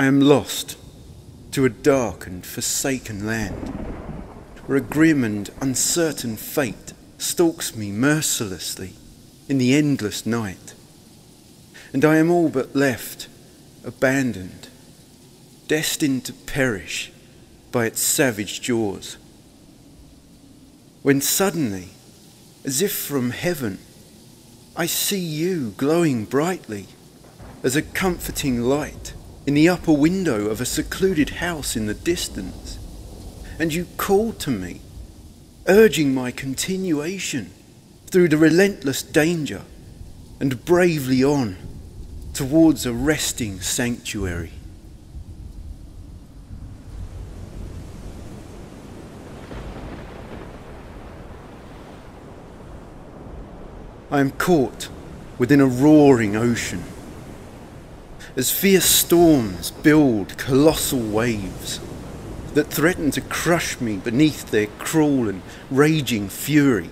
I am lost to a dark and forsaken land, where a grim and uncertain fate stalks me mercilessly in the endless night, and I am all but left abandoned, destined to perish by its savage jaws. When suddenly, as if from heaven, I see you glowing brightly as a comforting light in the upper window of a secluded house in the distance, and you called to me, urging my continuation through the relentless danger and bravely on towards a resting sanctuary. I am caught within a roaring ocean. As fierce storms build colossal waves that threaten to crush me beneath their cruel and raging fury.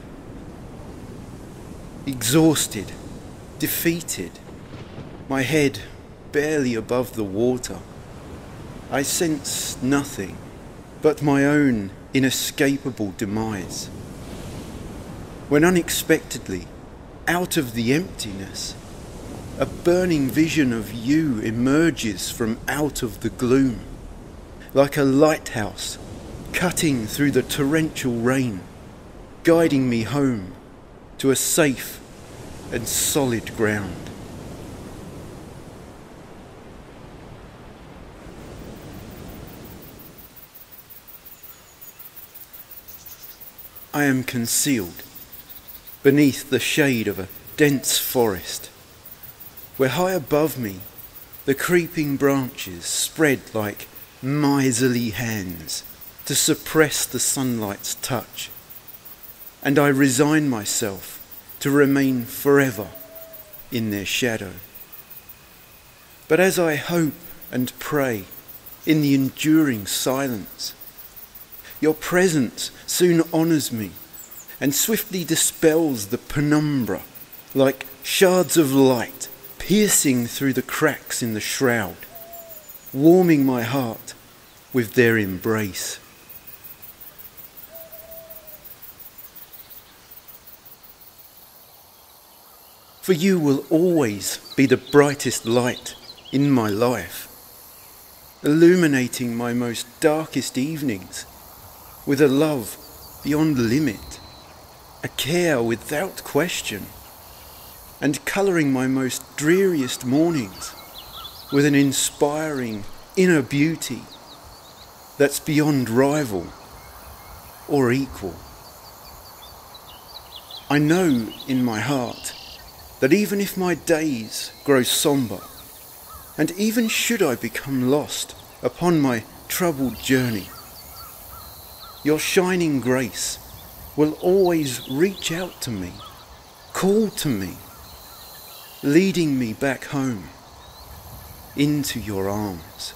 Exhausted, defeated, my head barely above the water, I sense nothing but my own inescapable demise. When unexpectedly, out of the emptiness, a burning vision of you emerges from out of the gloom, like a lighthouse cutting through the torrential rain, guiding me home to a safe and solid ground. I am concealed beneath the shade of a dense forest, where high above me the creeping branches spread like miserly hands to suppress the sunlight's touch, and I resign myself to remain forever in their shadow. But as I hope and pray in the enduring silence, your presence soon honours me and swiftly dispels the penumbra like shards of light piercing through the cracks in the shroud, warming my heart with their embrace. For you will always be the brightest light in my life, illuminating my most darkest evenings with a love beyond limit a care without question, and colouring my most dreariest mornings with an inspiring inner beauty that's beyond rival or equal. I know in my heart that even if my days grow sombre, and even should I become lost upon my troubled journey, your shining grace will always reach out to me, call to me, leading me back home into your arms.